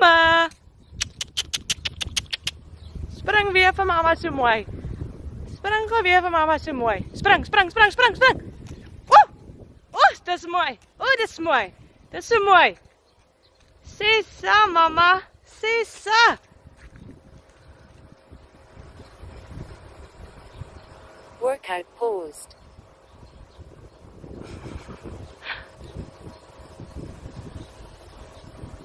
Mama! Spring weer vir mamma so mooi. Spring gou weer vir mamma so mooi. Spring, spring, spring, spring, spring. Ooh! Ooh, dis mooi. Ooh, dis mooi. Dis so mooi. Sê sa mamma, sê sa. Workout paused.